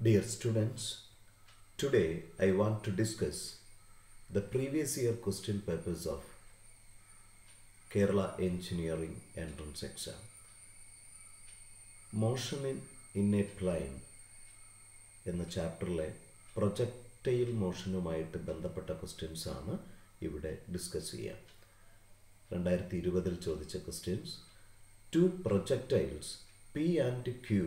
Dear students, today I want to discuss the previous year question papers of Kerala Engineering Entrance Exam. Motion in, in a plane എന്ന ചാപ്റ്ററിലെ projectile മോഷനുമായിട്ട് ബന്ധപ്പെട്ട questions ആണ് ഇവിടെ discuss ചെയ്യുക രണ്ടായിരത്തി ഇരുപതിൽ ചോദിച്ച questions two projectiles P and Q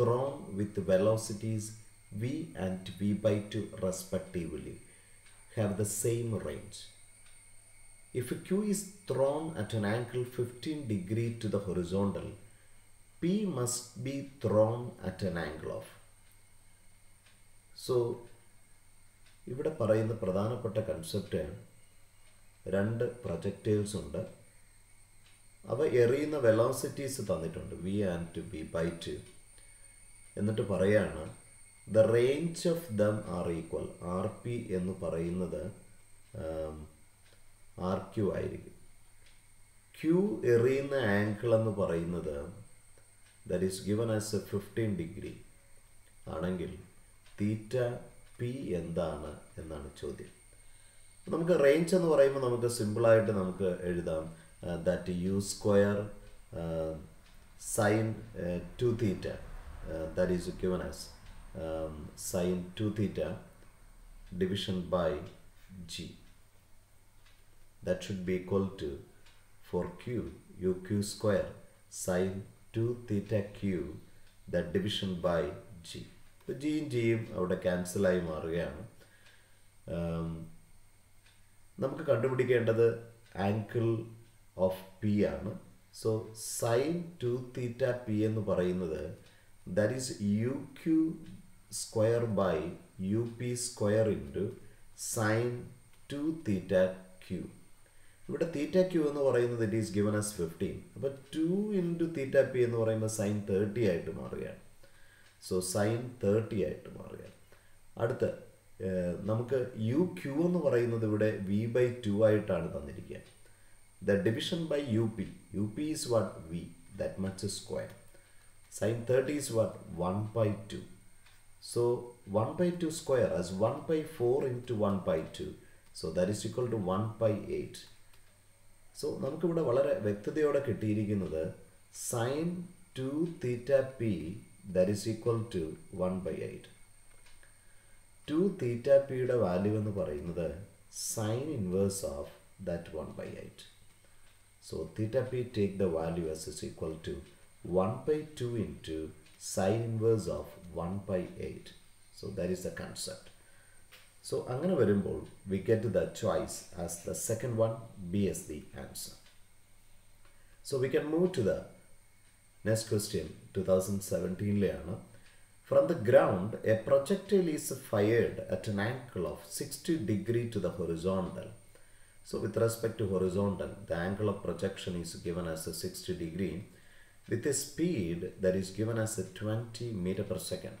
thrown with velocities V and V by two respectively have the same range If Q is thrown at an angle 15 degree to the horizontal, P must be thrown at an angle of. So, ഇവിടെ പറയുന്ന പ്രധാനപ്പെട്ട concept രണ്ട് പ്രൊജക്റ്റൈൽസ് ഉണ്ട്. അവ എറിയുന്ന velocities തന്നിട്ടുണ്ട്. V and B by two എന്നിട്ട് പറയാണ് the range of them are equal R P എന്ന് പറയുന്നത് ആർ ക്യു ആയിരിക്കും. ക്യു എറിയുന്ന ആംഗിൾ എന്ന് പറയുന്നത് that is given as a fifteen degree ആണെങ്കിൽ തീറ്റ പി എന്താണ് എന്നാണ് ചോദ്യം. നമുക്ക് റേഞ്ച് എന്ന് പറയുമ്പോൾ നമുക്ക് സിമ്പിളായിട്ട് നമുക്ക് എഴുതാം that u square sine two theta that is given as sine two theta division by G that should be equal to for q u q square sine 2 theta q that division by g. ജിയും ജിയും അവിടെ ക്യാൻസലായി മാറുകയാണ്. നമുക്ക് കണ്ടുപിടിക്കേണ്ടത് angle of P ആണ്. So sine two theta P എന്ന് പറയുന്നത് that is uq square by up square into sine two theta Q ഇവിടെ തീറ്റ ക്യൂ എന്ന് പറയുന്നത് it is given as fifteen അപ്പോൾ ടു ഇന്റു തീറ്റ പി എന്ന് പറയുമ്പോൾ sine thirty ആയിട്ട് മാറുകയാണ്. സോ സൈൻ തേർട്ടി ആയിട്ട് മാറുകയാണ്. അടുത്ത നമുക്ക് യു ക്യൂ എന്ന് പറയുന്നത് ഇവിടെ വി ബൈ ടു ആയിട്ടാണ് തന്നിരിക്കുക. The division by U P U P is what V that much square sine thirty is what one by two so one by two square as one by four into one by two so that is equal to one by eight so നമുക്കിവിടെ വളരെ വ്യക്തതയോടെ കിട്ടിയിരിക്കുന്നത് sine two theta P that is equal to one by eight two theta പിയുടെ value എന്ന് പറയുന്നത് sine inverse of that one by eight so theta P take the value as is equal to one by two into sine inverse of one by eight so that is the concept so അങ്ങനെ വരുമ്പോൾ we get the choice as the second one B is the answer so we can move to the next question two thousand സെവൻറ്റീനിലെയാണ് from the ground a projectile is fired at an angle of sixty degree to the horizontal so with respect to horizontal the angle of projection is given as a with a speed that is given as a 20 meter per second.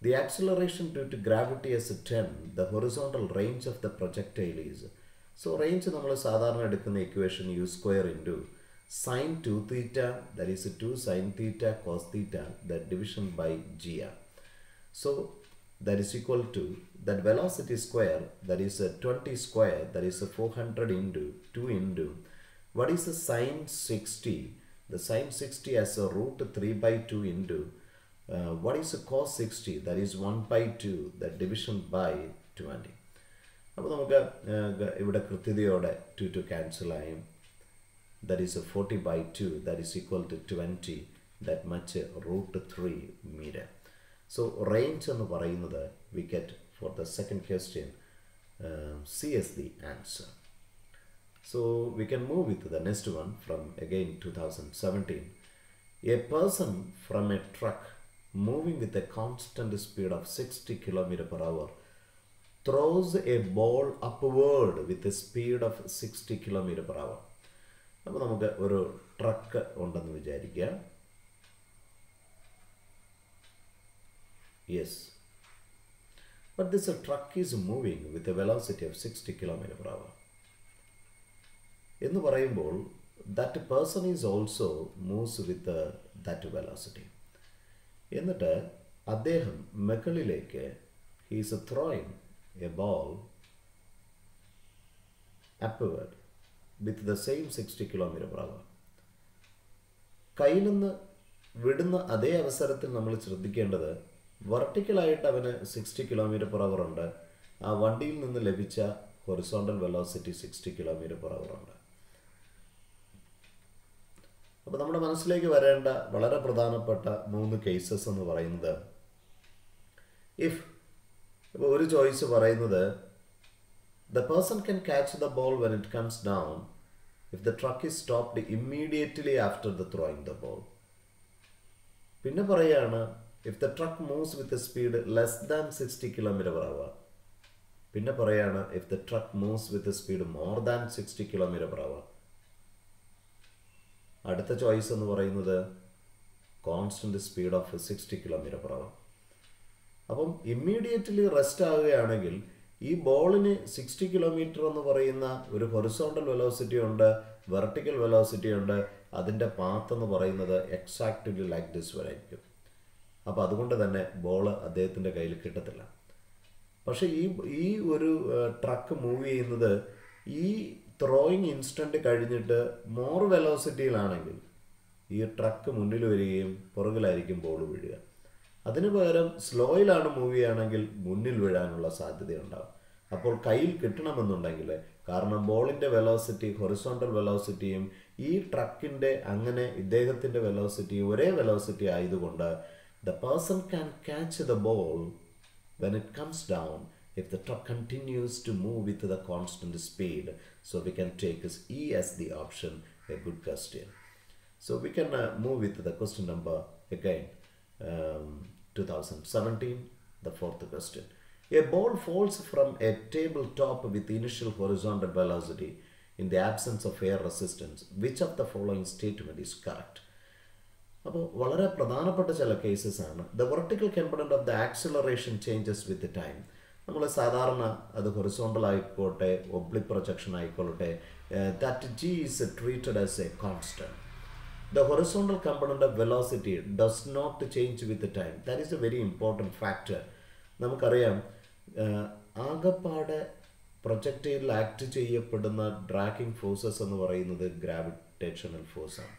The acceleration due to gravity as a 10, the horizontal range of the projectile is. So range normally, സാധാരണ എടുക്കുന്ന equation u square into sine 2 theta that is 2 sine theta cos theta that division by g. So that is equal to that velocity square that is a 20 square that is a 400 into 2 into what is the sine 60 the sine 60 as a root 3 by 2 into uh, what is the cos 60 that is 1 by 2 that division by 20 அப்பு நமுக்க இவுட கிருத்திதியோட 2 to cancel ஆயும் that is 40 by 2 that is equal to 20 that much root 3 meter. So range அன்னு வரையின்னுத we get for the second question uh, the answer. Can move with the next one from again two thousand seventeen a person from a truck moving with a constant speed of 60 km per hour throws a ball upward with a speed of 60 km per hour. അപ്പോൾ നമുക്ക് ഒരു truck ഉണ്ടെന്ന് വിചാരിക്കുക. Yes but this truck is moving with a velocity of sixty kilometre per hour എന്ന് പറയുമ്പോൾ that person is also moves with that velocity എന്നിട്ട് അദ്ദേഹം മുകളിലേക്ക് he's throwing a ball upward with the same sixty kilometre hour. കയ്യിൽ നിന്ന് വിടുന്ന അതേ അവസരത്തിൽ നമ്മൾ ശ്രദ്ധിക്കേണ്ടത് വെർട്ടിക്കലായിട്ട് അവന് സിക്സ്റ്റി കിലോമീറ്റർ പെർ ഉണ്ട്. ആ വണ്ടിയിൽ നിന്ന് ലഭിച്ച horizontal velocity sixty kilometre per ഉണ്ട്. അപ്പോൾ നമ്മുടെ മനസ്സിലേക്ക് വരേണ്ട വളരെ പ്രധാനപ്പെട്ട മൂന്ന് കേസസ് എന്ന് പറയുന്നത് ഇഫ് ഇപ്പോൾ ഒരു ചോയ്സ് പറയുന്നത് the person can catch the ball when it comes down if the truck is stopped immediately after the throwing the ball പിന്നെ പറയുകയാണ് if the truck moves with a speed less than sixty kilometre per hour പിന്നെ പറയാണ് if the truck moves with a speed more than sixty kilometre per hour അടുത്ത choice എന്ന് പറയുന്നത് constant speed of sixty kilometre per hour അപ്പം immediately rest ആവുകയാണെങ്കിൽ ഈ ബോളിന് sixty kilometre എന്ന് പറയുന്ന ഒരു ഹൊറിസോണ്ടൽ വെലോസിറ്റി ഉണ്ട് വെർട്ടിക്കൽ വെലോസിറ്റി ഉണ്ട് അതിന്റെ പാത്ത് എന്ന് പറയുന്നത് എക്സാക്റ്റ്ലി ലൈക്ക് ദിസ് വരായിരിക്കും അപ്പോൾ അതുകൊണ്ട് തന്നെ ബോൾ അദ്ദേഹത്തിന്റെ കയ്യിൽ കിട്ടത്തില്ല. പക്ഷേ ഈ ഈ ഒരു ട്രക്ക് മൂവ് ചെയ്യുന്നത് ഈ ത്രോയിങ് ഇൻസ്റ്റന്റ് കഴിഞ്ഞിട്ട് മോർ വെലോസിറ്റിയിലാണെങ്കിൽ ഈ ട്രക്ക് മുന്നിൽ വരികയും പുറകിലായിരിക്കും ബോൾ വീഴുക. അതിനു പകരം സ്ലോയിലാണ് മൂവ് ചെയ്യുകയാണെങ്കിൽ മുന്നിൽ വീഴാനുള്ള സാധ്യതയുണ്ടാകും അപ്പോൾ കയ്യിൽ കിട്ടണമെന്നുണ്ടെങ്കിൽ കാരണം ബോളിന്റെ വെലോസിറ്റി ഹൊറിസോണ്ടൽ വെലോസിറ്റിയും ഈ ട്രക്കിന്റെ അങ്ങനെ ഇദ്ദേഹത്തിന്റെ വെലോസിറ്റി ഒരേ വെലോസിറ്റി ആയതുകൊണ്ട് the person can catch the ball when it comes down if the truck continues to move with the constant speed so we can take as e as the option a good question so we can uh, move with the question number again um, 2017 the fourth question a ball falls from a tabletop with initial horizontal velocity in the absence of air resistance which of the following statement is correct അപ്പോൾ വളരെ പ്രധാനപ്പെട്ട ചില cases ആണ് the vertical component of the acceleration changes with time നമ്മൾ സാധാരണ അത് horizontal ആയിക്കോട്ടെ oblique projection ആയിക്കോട്ടെ that g is treated as a constant the horizontal component of velocity does not change with time that is a very important factor നമുക്കറിയാം ആകപ്പാടെ പ്രൊജക്റ്റയിൽ act ചെയ്യപ്പെടുന്ന ഡ്രാക്കിംഗ് forces എന്ന് പറയുന്നത് ഗ്രാവിറ്റേഷണൽ ഫോഴ്സാണ്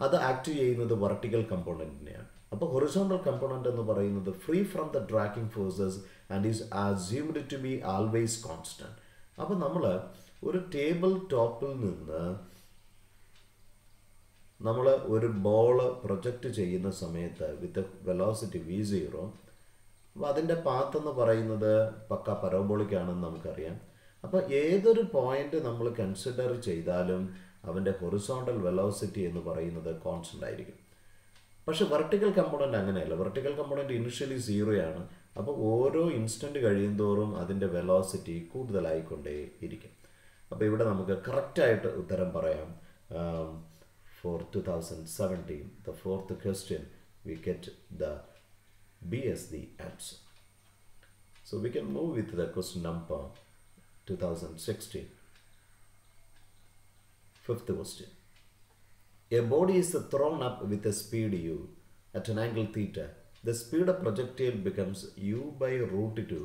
അത് ആക്ട് ചെയ്യുന്നത് വെർട്ടിക്കൽ കമ്പോണന്റിനെയാണ് അപ്പോൾ ഹൊറിസോണ്ടൽ കമ്പോണന്റ് എന്ന് പറയുന്നത് free from the dragging forces and is assumed to be always constant അപ്പോൾ നമ്മൾ ഒരു ടേബിൾ ടോപ്പിൽ നിന്ന് നമ്മൾ ഒരു ബോൾ പ്രൊജക്റ്റ് ചെയ്യുന്ന സമയത്ത് വിത്ത് വെലോസിറ്റി വി സീറോ അപ്പോൾ അതിന്റെ പാത്ത് എന്ന് പറയുന്നത് പക്ക പരോബോളിക് ആണെന്ന് നമുക്കറിയാം. അപ്പോൾ ഏതൊരു പോയിന്റ് നമ്മൾ കൺസിഡർ ചെയ്താലും അവന്റെ ഹൊറിസോണ്ടൽ വെലോസിറ്റി എന്ന് പറയുന്നത് കോൺസ്റ്റന്റ് ആയിരിക്കും. പക്ഷേ വെർട്ടിക്കൽ കമ്പോണന്റ് അങ്ങനെയല്ല. വെർട്ടിക്കൽ കമ്പോണന്റ് ഇനിഷ്യലി സീറോയാണ് അപ്പോൾ ഓരോ ഇൻസ്റ്റന്റ് കഴിയുന്തോറും അതിന്റെ വെലോസിറ്റി കൂടുതലായിക്കൊണ്ടേ ഇരിക്കും അപ്പോൾ ഇവിടെ നമുക്ക് കറക്റ്റായിട്ട് ഉത്തരം പറയാം for two thousand seventeen the fourth question we get the B as the answer so we can move with the question number two thousand sixteen Fifth question. A body is thrown up with a speed u at an angle theta. The speed of projectile becomes u by root 2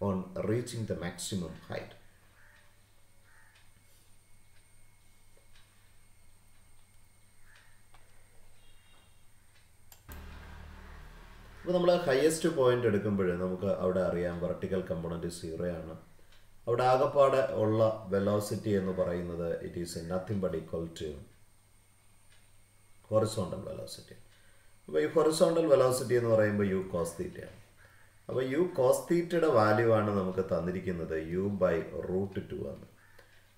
on reaching the maximum height. ഇപ്പോൾ നമ്മൾ highest point എടുക്കുമ്പോൾ നമുക്ക് അവിടെ അറിയാം vertical component zero ആണ് അവിടെ ആകെപ്പാടെ ഉള്ള വെലോസിറ്റി എന്ന് പറയുന്നത് it is nothing but equal to horizontal velocity അപ്പോൾ ഈ ഹൊറിസോണ്ടൽ വെലോസിറ്റി എന്ന് പറയുമ്പോൾ യു കോസ് അപ്പോൾ യു കോസ് തീറ്റയുടെ വാല്യൂ ആണ് നമുക്ക് തന്നിരിക്കുന്നത് യു ബൈ റൂട്ട് ടു ആണ്.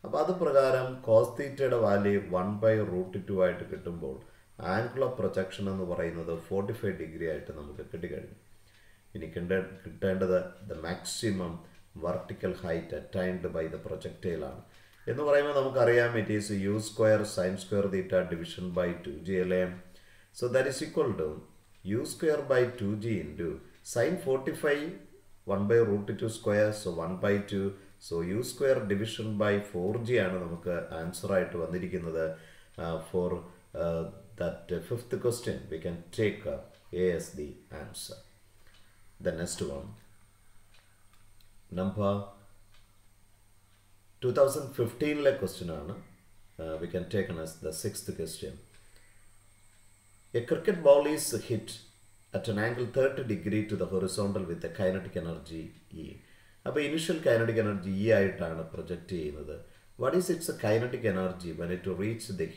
അപ്പോൾ അത് പ്രകാരം കോസ് തീറ്റയുടെ value one by root two ആയിട്ട് കിട്ടുമ്പോൾ ആംഗിൾ ഓഫ് പ്രൊജക്ഷൻ എന്ന് പറയുന്നത് ഫോർട്ടി ഫൈവ് ഡിഗ്രി ആയിട്ട് നമുക്ക് കിട്ടിക്കഴിഞ്ഞു. ഇനി കിട്ടേ കിട്ടേണ്ടത് the maximum vertical height attained by the പ്രൊജക്റ്റൈലാണ് എന്ന് പറയുമ്പോൾ നമുക്കറിയാം it is u square sine square theta division by two g അല്ലേ so is equal to u square by two g into sine forty five one by root two square so one by two so u square division by four g ആണ് നമുക്ക് answer ആയിട്ട് വന്നിരിക്കുന്നത് for that fifth question we can take A as the answer. The next one, number 2015 question ആണ് uh, we can take on as the sixth question. A cricket ball is hit at an angle 30 degree to the horizontal with a kinetic energy E. അപ്പോൾ initial kinetic energy E ആയിട്ടാണ് project ചെയ്യുന്നത്. What is its kinetic energy when it reach the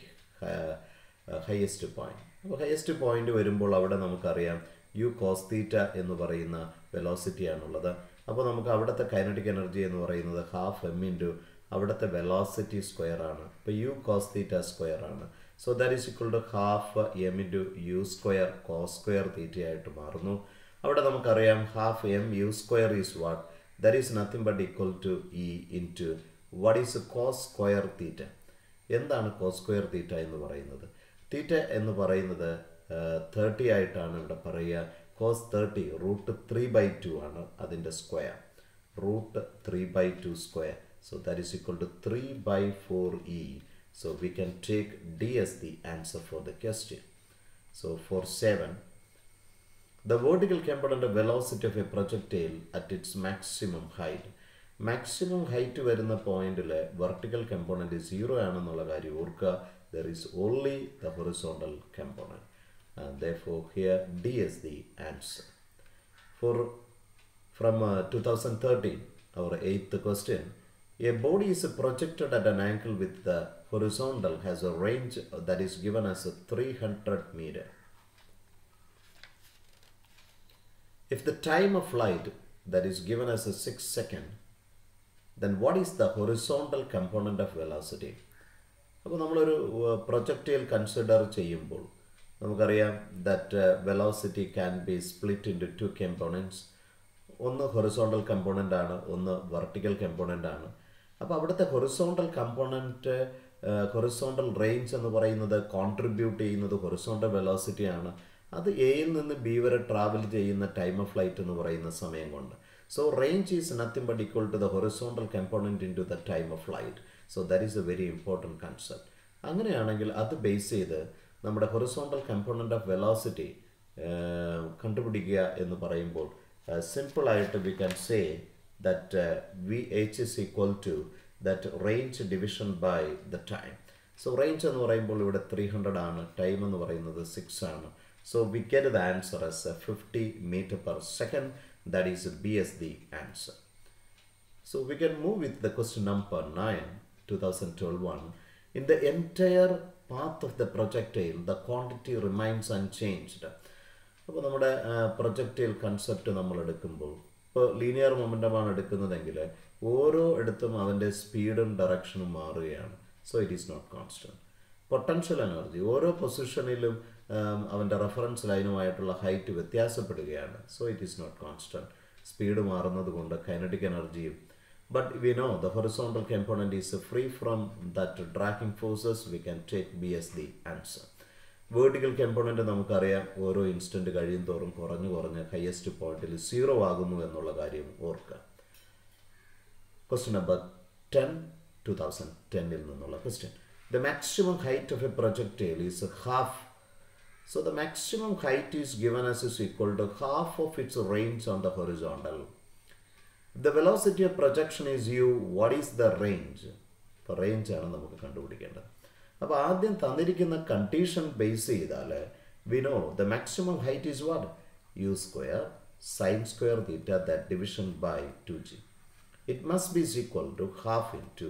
highest point അപ്പോൾ highest point വരുമ്പോൾ അവിടെ നമുക്കറിയാം U cos theta എന്ന് പറയുന്ന velocity ആണുള്ളത്. അപ്പോൾ നമുക്ക് അവിടുത്തെ കൈനറ്റിക് എനർജി എന്ന് പറയുന്നത് ഹാഫ് എം ഇന്റു അവിടുത്തെ വെലോസിറ്റി സ്ക്വയർ ആണ്. അപ്പോൾ യു കോസ് തീറ്റ സ്ക്വയർ ആണ്. So that is equal to half m into u square cos square തീറ്റയായിട്ട് മാറുന്നു. അവിടെ നമുക്കറിയാം half m u square is what that is nothing but equal to E into what is cos square theta എന്താണ് cos square തീറ്റ എന്ന് പറയുന്നത്? തീറ്റ എന്ന് പറയുന്നത് thirty ആയിട്ടാണ് ഇവിടെ പറയുക. Cos thirty root three by two ആണ് അതിന്റെ square root three by two square so that is is equal to 3 by 4e so we can take d as the answer for the question so for 7 the vertical component of velocity of a projectile at its maximum height maximum height വരുന്ന പോയിന്റിൽ vertical component zero ആണെന്നുള്ള കാര്യം ഓർക്കുക there is only the horizontal component though here D is the answer four from two thousand thirteen our eighth question A body is projected at an angle with the horizontal has a range that is given as a 300 meter. If the time of flight that is given as a 6 second, then what is the horizontal component of velocity? അപ്പോൾ നമ്മളൊരു projectile consider ചെയ്യുമ്പോൾ നമുക്കറിയാം that velocity can be split into components ഒന്ന് horizontal component ആണ് ഒന്ന് vertical component ആണ് അപ്പോൾ അവിടുത്തെ ഹൊറിസോണ്ടൽ കമ്പോണൻറ്റ് horizontal range എന്ന് പറയുന്നത് കോൺട്രിബ്യൂട്ട് ചെയ്യുന്നത് ഹൊറിസോണ്ടൽ വെലോസിറ്റി ആണ്. അത് എയിൽ നിന്ന് ബി വരെ ട്രാവൽ ചെയ്യുന്ന ടൈം ഓഫ് ഫ്ലൈറ്റ് എന്ന് പറയുന്ന സമയം കൊണ്ട്. So range is nothing but equal to the horizontal component into the time of flight so that is a very important concept അങ്ങനെയാണെങ്കിൽ അത് ബേസ് ചെയ്ത് നമ്മുടെ ഹൊറിസോണ്ടൽ കമ്പോണന്റ് ഓഫ് വെലോസിറ്റി കണ്ടുപിടിക്കുക എന്ന് പറയുമ്പോൾ സിമ്പിളായിട്ട് we can say that uh, VH is equal to that range division by the time so range എന്ന് പറയുമ്പോൾ ഇവിടെ ത്രീ ഹൺഡ്രഡ് ആണ്. ടൈം എന്ന് പറയുന്നത് സിക്സ് ആണ്. So we get the answer as fifty metre per second that is as the answer so we can move with the question number nine two thousand twelve one in the entire path of the projectile the quantity remains unchanged അപ്പോൾ നമ്മുടെ projectile concept നമ്മൾ എടുക്കുമ്പോൾ ഇപ്പോൾ linear മൊമെന്റമാണ് എടുക്കുന്നതെങ്കിൽ ഓരോ ഇടത്തും അതിന്റെ സ്പീഡും ഡയറക്ഷനും മാറുകയാണ്. So it is not constant potential energy ഓരോ പൊസിഷനിലും അവന്റെ റെഫറൻസ് ലൈനുമായിട്ടുള്ള height വ്യത്യാസപ്പെടുകയാണ്. So it is not constant speed മാറുന്നത് കൊണ്ട് കൈനറ്റിക് എനർജിയും but we know the horizontal component is free from that dragging forces we can take B as the answer vertical component നമുക്കറിയാം. ഓരോ instant കഴിയും തോറും കുറഞ്ഞു കുറഞ്ഞ് ഹയസ്റ്റ് പോയിന്റിൽ സീറോ ആകുന്നു എന്നുള്ള കാര്യം ഓർക്കുക. Question number ten two thousand ടെന്നിൽ നിന്നുള്ള question the maximum height of a projectile is half so the maximum height is given as is equal to half of its range on the horizontal the velocity of projection is u what is the range range ആണ് നമുക്ക് കണ്ടുപിടിക്കേണ്ടത്. അപ്പോൾ ആദ്യം തന്നിരിക്കുന്ന condition base ചെയ്താൽ we know the maximum height is what u square sine square theta the division by two g it must be equal to half into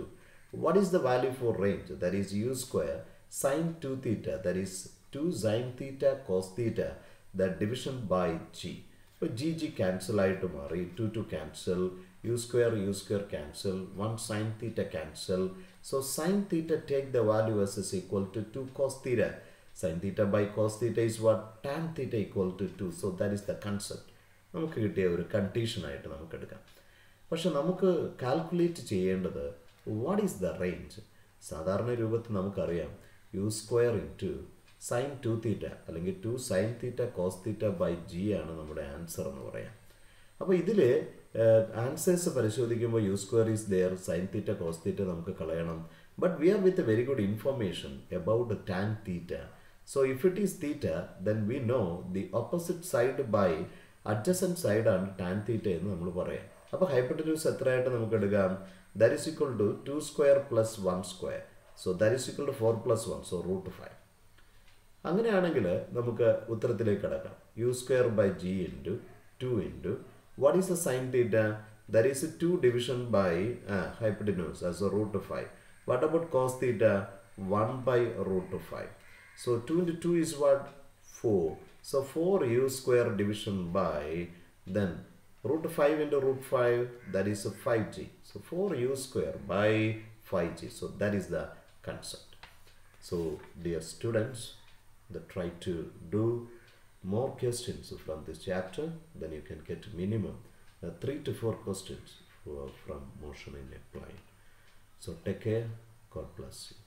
what is the value for range that is u square sine 2 theta that is 2 sine theta cos theta that division by g അപ്പോൾ G G cancel ആയിട്ട് മാറി two two cancel u square u square cancel one sine theta cancel so sine theta take the value S is equal to two cos theta sine theta by cos theta is what tan theta equal to two so that is the concept നമുക്ക് കിട്ടിയ ഒരു കണ്ടീഷനായിട്ട് നമുക്ക് എടുക്കാം പക്ഷെ നമുക്ക് calculate ചെയ്യേണ്ടത് what is the range സാധാരണ രൂപത്തിൽ നമുക്കറിയാം u square into sine two theta അല്ലെങ്കിൽ two sine theta cos theta by g ആണ് നമ്മുടെ ആൻസർ എന്ന് പറയാം. അപ്പോൾ ഇതിൽ ആൻസേഴ്സ് പരിശോധിക്കുമ്പോൾ u square is there sine theta cos theta നമുക്ക് കളയണം. But we are with a very good information about tan theta So if it is theta then we know the opposite side by adjacent സൈഡാണ് tan theta എന്ന് നമ്മൾ പറയാം. അപ്പോൾ ഹൈപ്പറ്റന്യൂസ് എത്രയായിട്ട് നമുക്ക് എടുക്കാം? That is equal to two square plus one square so that is equal to four plus one so root five അങ്ങനെയാണെങ്കിൽ നമുക്ക് ഉത്തരത്തിലേക്ക് കടക്കാം. U square by g into two into what is the sine theta there is two division by hypotenuse as a root five what about cos theta one by root five so two into two is what four so four u square division by then root 5 into root 5 that is a 5g so 4u square by 5g so that is the concept. So dear students that try to do more questions from this chapter then you can get minimum uh, 3 to 4 questions for, from motion in a plane so take care. God bless you